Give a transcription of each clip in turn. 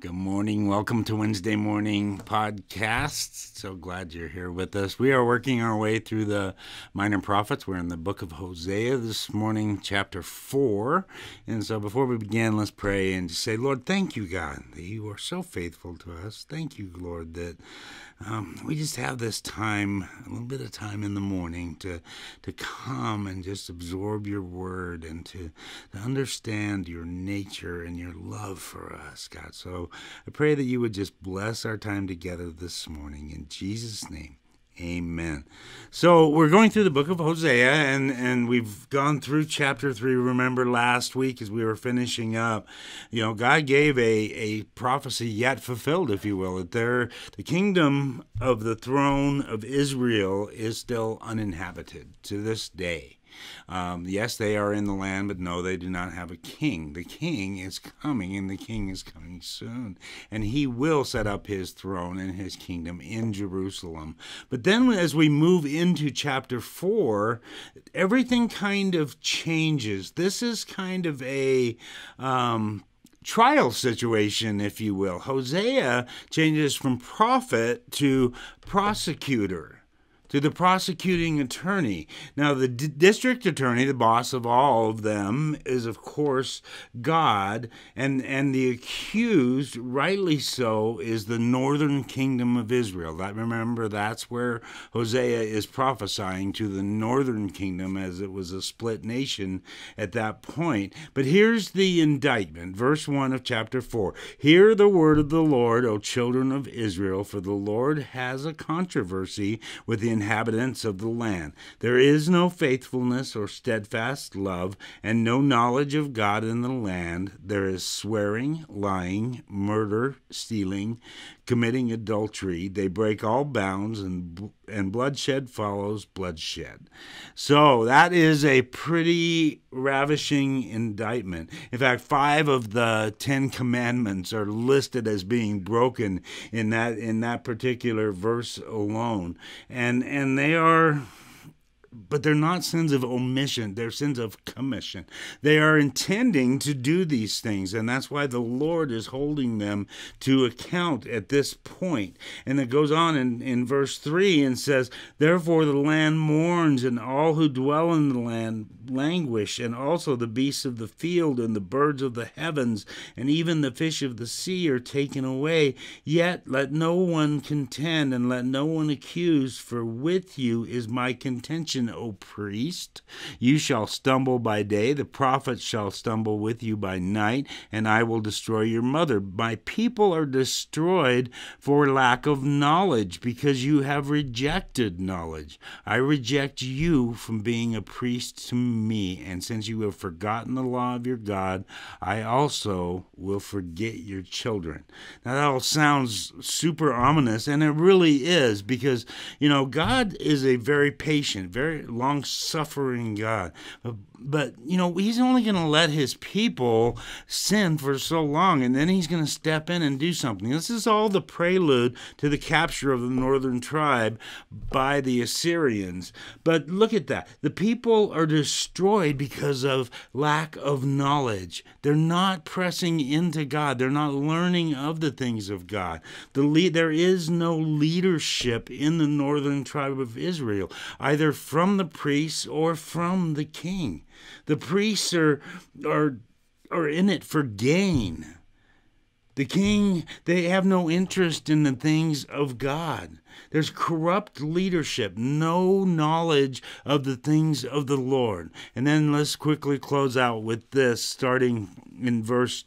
Good morning. Welcome to Wednesday morning podcast. So glad you're here with us. We are working our way through the minor prophets. We're in the book of Hosea this morning, chapter 4. And so before we begin, let's pray and say, Lord, thank you, God, that you are so faithful to us. Thank you, Lord, that um, we just have this time, a little bit of time in the morning to to come and just absorb your word and to, to understand your nature and your love for us, God. So I pray that you would just bless our time together this morning in Jesus' name. Amen. So we're going through the book of Hosea, and, and we've gone through chapter three. Remember last week as we were finishing up, you know, God gave a, a prophecy yet fulfilled, if you will, that there the kingdom of the throne of Israel is still uninhabited to this day. Um, yes, they are in the land, but no, they do not have a king. The king is coming, and the king is coming soon. And he will set up his throne and his kingdom in Jerusalem. But then, as we move into chapter 4, everything kind of changes. This is kind of a. Um, trial situation, if you will. Hosea changes from prophet to prosecutor to the prosecuting attorney. Now, the district attorney, the boss of all of them, is of course God, and and the accused, rightly so, is the northern kingdom of Israel. That remember, that's where Hosea is prophesying to the northern kingdom, as it was a split nation at that point. But here's the indictment, verse one of chapter four. Hear the word of the Lord, O children of Israel, for the Lord has a controversy with the inhabitants of the land. There is no faithfulness or steadfast love, and no knowledge of God in the land. There is swearing, lying, murder, stealing, committing adultery. They break all bounds, and and bloodshed follows bloodshed. So that is a pretty ravishing indictment. In fact, five of the Ten Commandments are listed as being broken in that in that particular verse alone, and and they are but they're not sins of omission, they're sins of commission. They are intending to do these things, and that's why the Lord is holding them to account at this point. And it goes on in, in verse 3 and says, Therefore the land mourns, and all who dwell in the land languish, and also the beasts of the field, and the birds of the heavens, and even the fish of the sea are taken away. Yet let no one contend, and let no one accuse, for with you is my contention O priest. You shall stumble by day, the prophets shall stumble with you by night, and I will destroy your mother. My people are destroyed for lack of knowledge, because you have rejected knowledge. I reject you from being a priest to me, and since you have forgotten the law of your God, I also will forget your children. Now that all sounds super ominous, and it really is, because, you know, God is a very patient, very long suffering God. But but you know he's only going to let his people sin for so long and then he's going to step in and do something. This is all the prelude to the capture of the northern tribe by the assyrians. But look at that. The people are destroyed because of lack of knowledge. They're not pressing into god. They're not learning of the things of god. The there is no leadership in the northern tribe of israel either from the priests or from the king the priests are, are, are in it for gain. The king, they have no interest in the things of God. There's corrupt leadership, no knowledge of the things of the Lord. And then let's quickly close out with this, starting in verse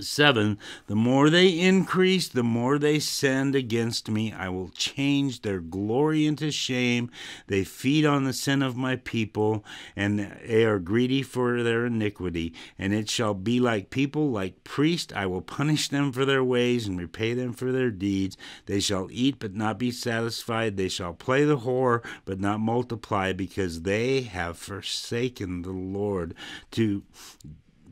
7 The more they increase, the more they send against me. I will change their glory into shame. They feed on the sin of my people, and they are greedy for their iniquity. And it shall be like people, like priests. I will punish them for their ways and repay them for their deeds. They shall eat, but not be satisfied. They shall play the whore, but not multiply, because they have forsaken the Lord to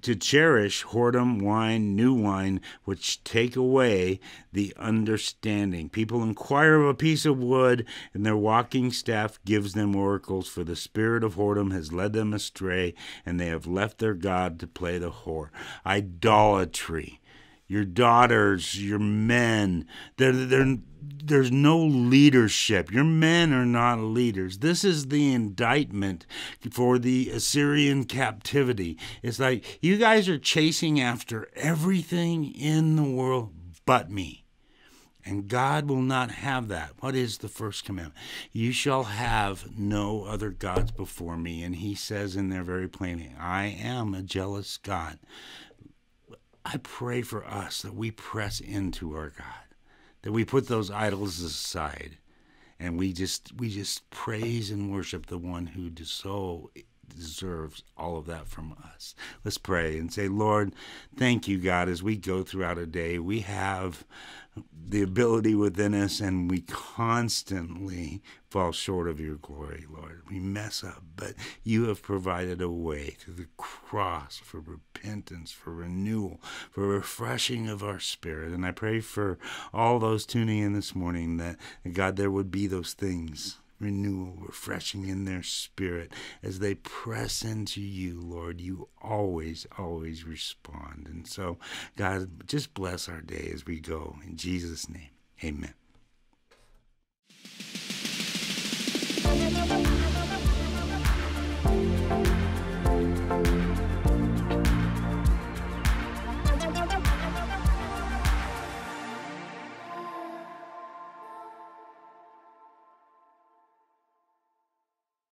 to cherish whoredom, wine, new wine, which take away the understanding. People inquire of a piece of wood, and their walking staff gives them oracles, for the spirit of whoredom has led them astray, and they have left their God to play the whore. Idolatry your daughters, your men. They're, they're, there's no leadership. Your men are not leaders. This is the indictment for the Assyrian captivity. It's like you guys are chasing after everything in the world but me. And God will not have that. What is the first commandment? You shall have no other gods before me. And he says in there very plainly, I am a jealous God. I pray for us that we press into our God, that we put those idols aside, and we just we just praise and worship the one who so deserves all of that from us. Let's pray and say, Lord, thank you, God, as we go throughout a day. We have the ability within us, and we constantly fall short of your glory, Lord. We mess up, but you have provided a way through the cross for repentance, for renewal, for refreshing of our spirit. And I pray for all those tuning in this morning that, God, there would be those things renewal, refreshing in their spirit as they press into you, Lord. You always, always respond. And so, God, just bless our day as we go. In Jesus' name, amen.